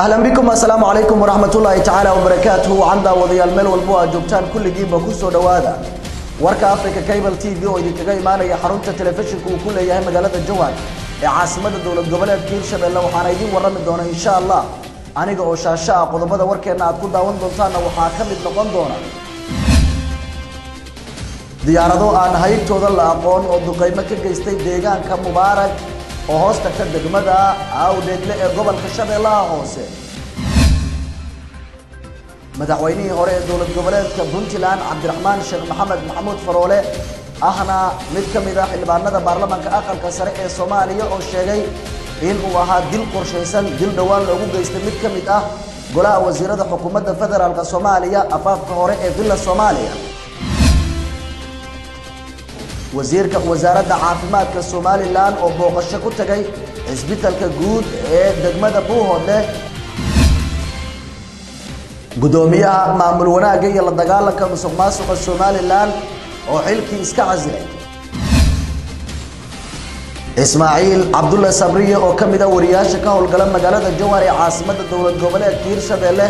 ahlan bikum assalaamu calaykum waraxmatullaahi tacaala wabarakaatuhu wacan daawadayaal meel walbo aad joogtaan kulligiinba ku soo dhowaada warka africa cable t v oo idinkaga imaanaya xarunta telefishinka uu ku leeyahay magaalada jowhar ee caasimada dowlad goboleedka hirshabelle waxaana idiin warrami doona insha allah aniga oo shaasho ah qodobada warkeenna aad ku daawan doontaanna waxaa ka mid noqon doona diyaarado aan haybtooda la aqoon oo duqaymo ka geystay deegaanka mubaarag وهوستا كدك مدى أو ديت لئي قبل خشب الله هوسي مدى عويني هوري دولة قبلت كبنتي لأن عبد الرحمن الشيخ محمد محمود فرولي إحنا مدكم اذا حل بارنا دا بارلمان كاقل كسرعي سوماليا أو الشيغي ان هو ها دل قرشيسان دل دوال لغو قيست مدكم اذا قلاء وزيرة حكومة فدرال كسوماليا افاق هوري دولة سوماليا, wasiirka wasaaradda caafimaadka somalilan oo booqasho ku tagay cisbitalka guud ee degmada buuhoodle guddoomiyaha maamul wanaagga iyo la dagaalanka musuq maasuqa somalilan oo xilkii iska casilay ismaaciil cabdulle sabriye oo ka mid a wariyaasha ka howlgala magaalada jowhar ee caasimadda dowlad goboleedka hirshabelle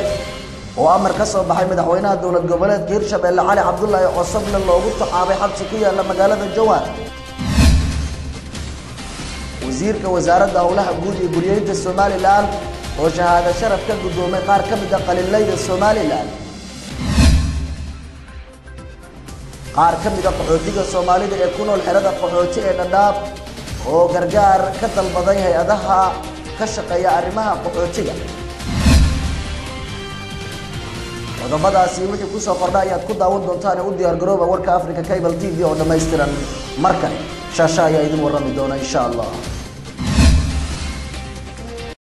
وأمر كسر بحيمة حوينا دولة جبلة جيرشة بل علي عبد الله يقصب من الله وقلت حابي حد سكية لما قالت الجوال وزير كوزارة دولة حقود إبريين الصومالي لال وشهادة شرف كدو قار كبدا قليل ليد الصومالي لال قار كبدا قحوتيك الصومالي دا يكونوا الحرادة قحوتيك نداب وقرقار كتل بضيها يدها كشق يا أرمها qodobadaasi wixii kusoo kordha ayaad ku daawan doontaan ee u diyaar garooba warka africa cable t v oo dhammaystiran mar kale shaasha ayaa idin warrami doona insha allah